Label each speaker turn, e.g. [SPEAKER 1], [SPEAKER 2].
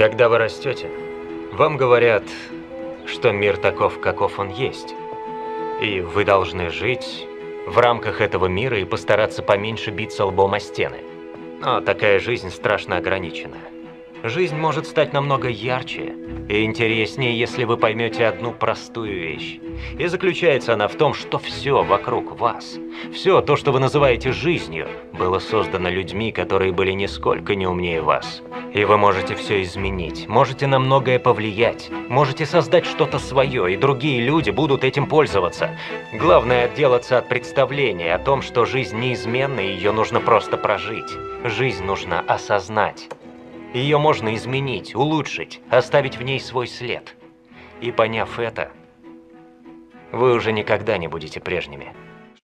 [SPEAKER 1] Когда вы растете, вам говорят, что мир таков, каков он есть. И вы должны жить в рамках этого мира и постараться поменьше биться лбом о стены. Но такая жизнь страшно ограничена. Жизнь может стать намного ярче и интереснее, если вы поймете одну простую вещь. И заключается она в том, что все вокруг вас, все то, что вы называете жизнью, было создано людьми, которые были нисколько не умнее вас. И вы можете все изменить, можете на многое повлиять, можете создать что-то свое, и другие люди будут этим пользоваться. Главное отделаться от представления о том, что жизнь неизменна и ее нужно просто прожить. Жизнь нужно осознать. Ее можно изменить, улучшить, оставить в ней свой след. И поняв это, вы уже никогда не будете прежними.